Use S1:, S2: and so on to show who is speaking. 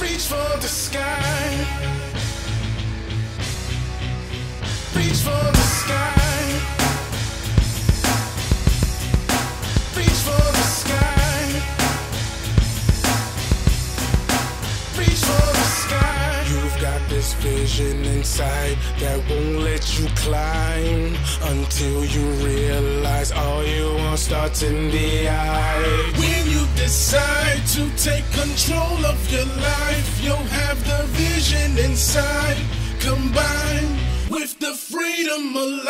S1: Reach for the sky. Reach for the sky. Reach for the sky. Reach for the sky. You've got this vision inside that won't let you climb until you realize all you want starts in the eye. When you decide to take control of your life, you'll have the vision inside combined with the freedom of